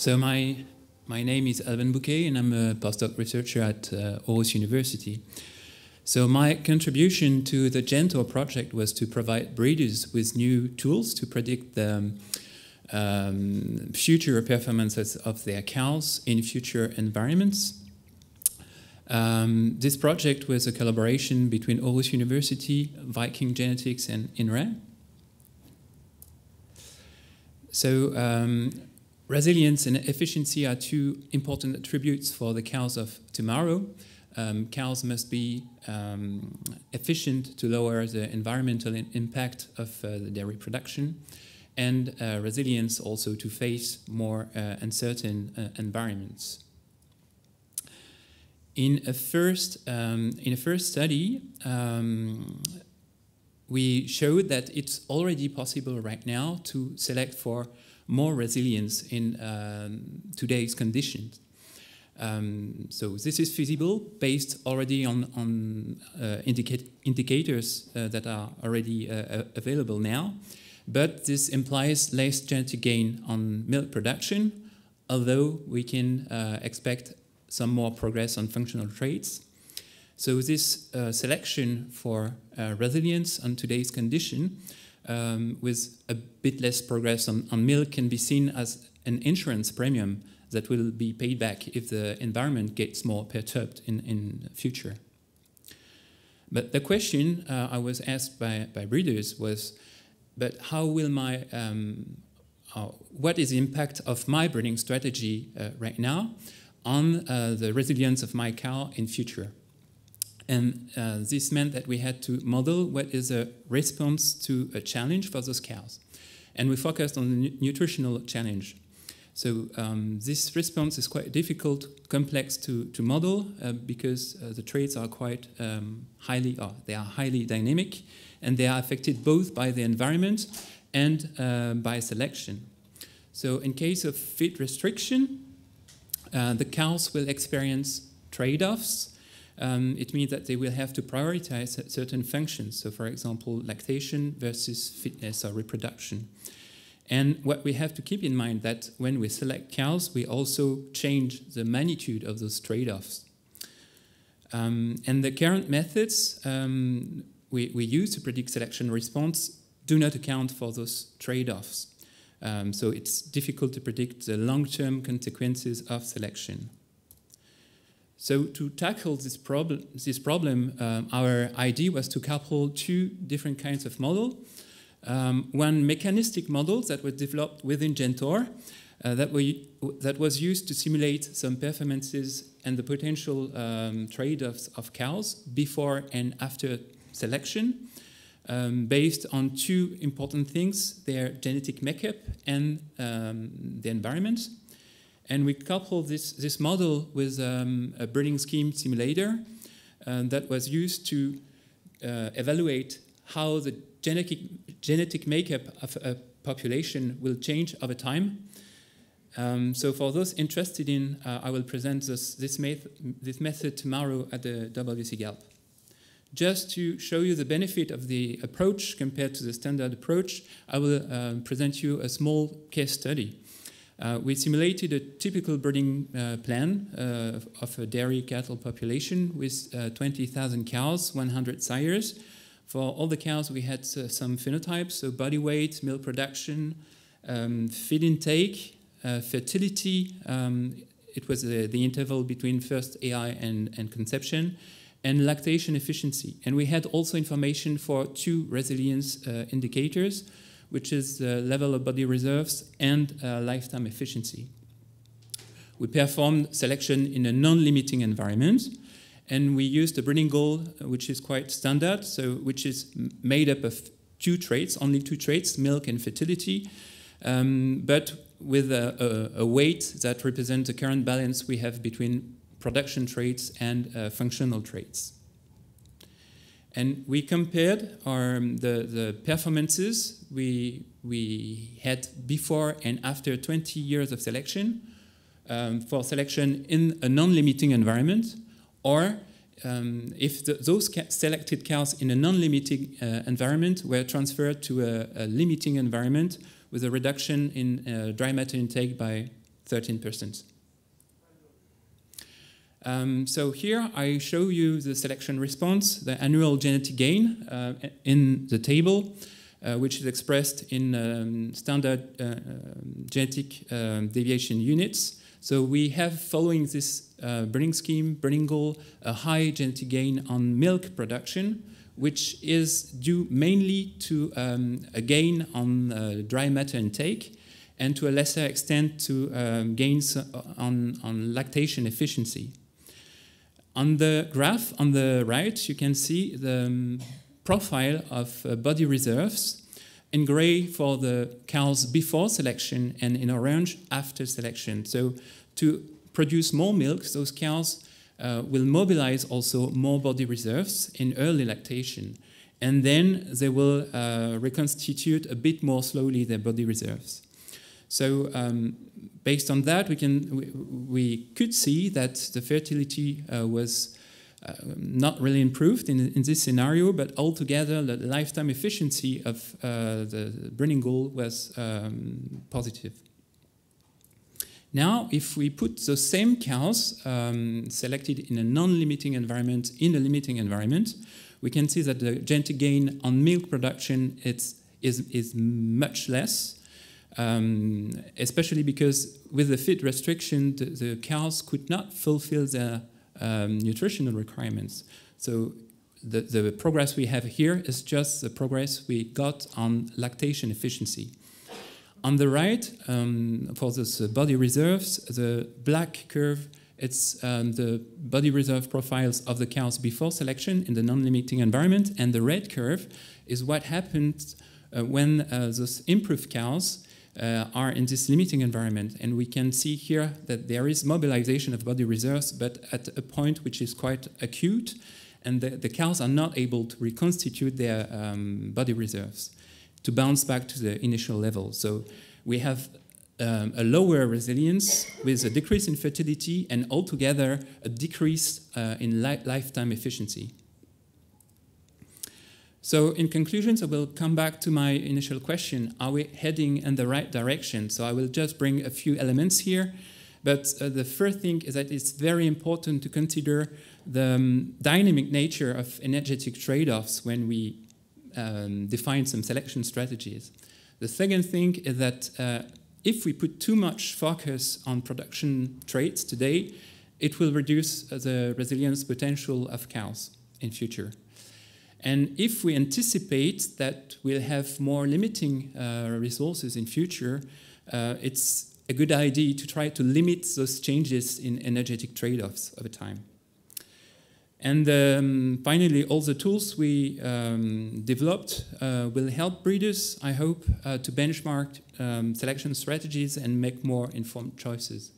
So my my name is Alban Bouquet, and I'm a postdoc researcher at uh, Aarhus University. So my contribution to the GenTORE project was to provide breeders with new tools to predict the um, future performances of their cows in future environments. Um, this project was a collaboration between Aarhus University, Viking Genetics, and INRAE. So um, resilience and efficiency are two important attributes for the cows of tomorrow. Um, cows must be um, efficient to lower the environmental impact of uh, dairy production and uh, resilience also to face more uh, uncertain uh, environments. In a first, um, in a first study, um, we showed that it's already possible right now to select for more resilience in um, today's conditions. Um, so this is feasible based already on, on uh, indicators uh, that are already uh, available now. But this implies less genetic gain on milk production, although we can uh, expect some more progress on functional traits. So this uh, selection for uh, resilience on today's condition um, with a bit less progress on, on milk can be seen as an insurance premium that will be paid back if the environment gets more perturbed in, in the future. But the question uh, I was asked by, by breeders was, but how will my, um, uh, what is the impact of my breeding strategy uh, right now on uh, the resilience of my cow in future? And uh, this meant that we had to model what is a response to a challenge for those cows. And we focused on the nutritional challenge. So um, this response is quite difficult, complex to, to model uh, because uh, the traits are quite um, highly, they are highly dynamic and they are affected both by the environment and uh, by selection. So in case of feed restriction, uh, the cows will experience trade-offs. Um, it means that they will have to prioritize certain functions. So for example, lactation versus fitness or reproduction. And what we have to keep in mind that when we select cows, we also change the magnitude of those trade-offs. Um, and the current methods um, we, we use to predict selection response do not account for those trade-offs. Um, so it's difficult to predict the long-term consequences of selection. So to tackle this, prob this problem, um, our idea was to couple two different kinds of model. Um, one mechanistic model that was developed within GenTORE uh, that, we, that was used to simulate some performances and the potential um, trade-offs of cows before and after selection um, based on two important things, their genetic makeup and um, the environment. And we coupled this, this model with um, a breeding scheme simulator uh, that was used to uh, evaluate how the genetic, genetic makeup of a population will change over time. Um, so for those interested in, uh, I will present this, this, this method tomorrow at the WCGALP. Just to show you the benefit of the approach compared to the standard approach, I will uh, present you a small case study. Uh, we simulated a typical breeding uh, plan uh, of a dairy cattle population with uh, 20,000 cows, 100 sires. For all the cows, we had some phenotypes, so body weight, milk production, um, feed intake, fertility. Um, it was the interval between first AI and, and conception and lactation efficiency. And we had also information for two resilience uh, indicators, which is the level of body reserves and uh, lifetime efficiency. We performed selection in a non-limiting environment, and we used a breeding goal, which is quite standard, so which is made up of two traits, only two traits, milk and fertility, um, but with a, a, a weight that represents the current balance we have between production traits and uh, functional traits. And we compared our, um, the, the performances we, we had before and after 20 years of selection um, for selection in a non-limiting environment or um, if the, those selected cows in a non-limiting uh, environment were transferred to a, a, limiting environment with a reduction in uh, dry matter intake by 13%. Um, so here I show you the selection response, the annual genetic gain uh, in the table, uh, which is expressed in um, standard uh, um, genetic um, deviation units. So we have, following this uh, breeding scheme, breeding goal, a high genetic gain on milk production, which is due mainly to um, a gain on uh, dry matter intake and to a lesser extent to um, gains on, on lactation efficiency. On the graph on the right, you can see the um, profile of uh, body reserves in gray for the cows before selection and in orange after selection. So to produce more milk, those cows uh, will mobilize also more body reserves in early lactation. And then they will uh, reconstitute a bit more slowly their body reserves. So um, based on that, we, can, we, we, could see that the fertility uh, was uh, not really improved in, in this scenario, but altogether the lifetime efficiency of uh, the breeding goal was um, positive. Now, if we put those same cows um, selected in a non-limiting environment in a limiting environment, we can see that the genetic gain on milk production is, is, is much less um, especially because with the feed restriction, the, the cows could not fulfill their um, nutritional requirements. So the, the progress we have here is just the progress we got on lactation efficiency. On the right, um, for the body reserves, the black curve, it's um, the body reserve profiles of the cows before selection in the non-limiting environment, and the red curve is what happened uh, when uh, those improved cows uh, are in this limiting environment. And we can see here that there is mobilization of body reserves, but at a point which is quite acute, and the, the cows are not able to reconstitute their um, body reserves to bounce back to the initial level. So we have um, a lower resilience with a decrease in fertility and altogether a decrease uh, in li lifetime efficiency. So in conclusions, I will come back to my initial question, are we heading in the right direction? So I will just bring a few elements here. But uh, the first thing is that it's very important to consider the um, dynamic nature of energetic trade-offs when we um, define some selection strategies. The second thing is that uh, if we put too much focus on production traits today, it will reduce the resilience potential of cows in future. And if we anticipate that we'll have more limiting uh, resources in future, uh, it's a good idea to try to limit those changes in energetic trade-offs over time. And um, finally, all the tools we um, developed uh, will help breeders, I hope, uh, to benchmark um, selection strategies and make more informed choices.